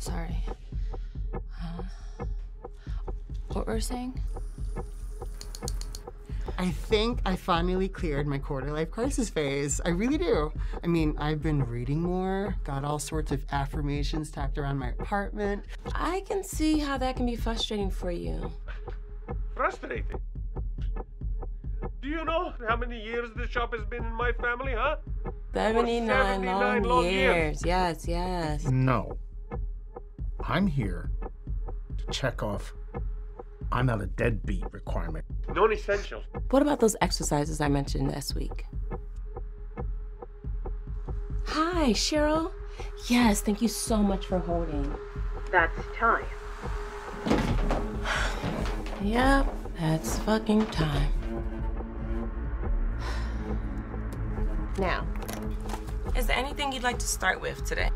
Sorry. Huh? What were we saying? I think I finally cleared my quarter life crisis phase. I really do. I mean, I've been reading more, got all sorts of affirmations tacked around my apartment. I can see how that can be frustrating for you. Frustrating. Do you know how many years this shop has been in my family, huh? 79, 79 long, long years. years. Yes, yes. No. I'm here to check off I'm not a deadbeat requirement. Non-essential. What about those exercises I mentioned last week? Hi, Cheryl. Yes, thank you so much for holding. That's time. Yep, that's fucking time. Now, is there anything you'd like to start with today?